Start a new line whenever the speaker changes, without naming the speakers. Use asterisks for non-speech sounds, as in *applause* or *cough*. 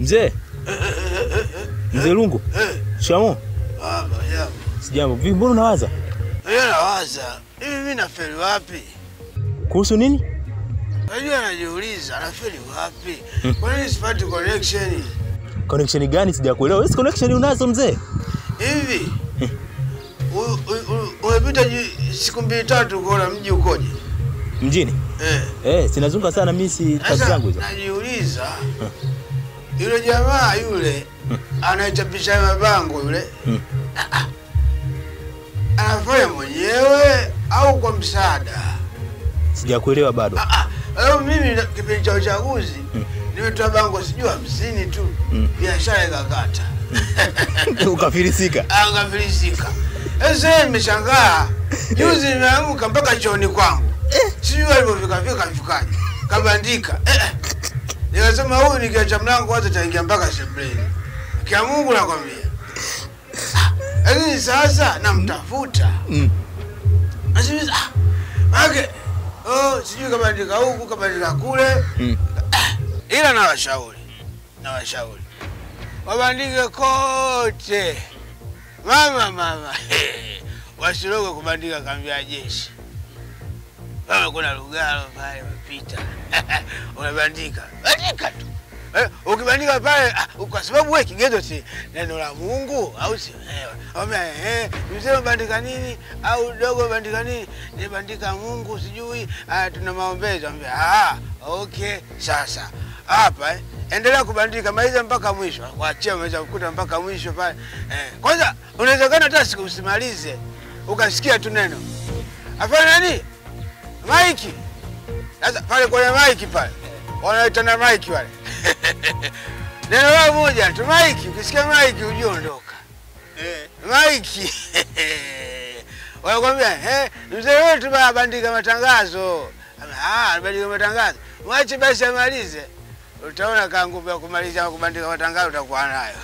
Mzee mzee Lungu, shikamoo. Sijambo. Vipi, mbona unawaza
nawaza hivi mimi nafeli wapi?
kuhusu nini?
Najua, najiuliza nafeli wapi? Kwa nini sipati connection?
Connection gani? Sijakuelewa. Wewe si connection unazo mzee?
Hivi u- umepita siku mbili tatu kuona mji ukoje?
Mjini
Eh.
eh, sinazunguka sana mimi, si kazi zangu hizo.
najiuliza yule jamaa yule anayechapisha mabango yule
Hmm.
Ah, ah. anafanya mwenyewe au kwa msaada?
Sijakuelewa bado.
Ah, ah, leo mimi kipindi cha uchaguzi nimetoa bango sijui hamsini tu,
Mm.
biashara ikakata *laughs* *laughs*
Ukafilisika.
Ukafilisika. Sasa nimeshangaa, juzi nimeamka mpaka chooni kwangu, sijui alivyofika fika fikaje, kabandika eh, eh. Nikasema huyu nikiacha mlango wazi taingia mpaka sebuleni, kia Mungu nakwambia. Lakini sasa namtafuta
Mm.
Nasema ah, maana oh, sijui kama ndika huku kama ndika kule
Mm.
ila nawashauri nawashauri wabandike kote mama mama *laughs* wasiroge kubandika kambi ya jeshi kama kuna Lugalo pale mpita *laughs* unabandika. Bandika tu. Eh, ukibandika pale ah, kwa sababu wewe kigezo si neno la Mungu au si eh, eh, mzee bandika nini? Au dogo bandika nini? Nibandika Mungu sijui. Ah, tuna maombezi Ambia ah, okay sasa. Hapa eh, endelea kubandika maliza mpaka mwisho. Wachia unaweza kukuta mpaka mwisho pale. Eh, kwanza unawezekana hata siku usimalize ukasikia tu neno. Afanya nani maiki sasa pale kwenye Mike pale. Wanaitana Mike wale *laughs* neno lao moja tu Mike, ukisikia Mike ujue ondoka. Mike. *laughs* wanakwambia eh, mzee wetu baba bandika matangazo. Ah, bandika matangazo. Mwache basi amalize. Utaona kaa nguvu ya kumaliza kubandika matangazo utakuwa nayo.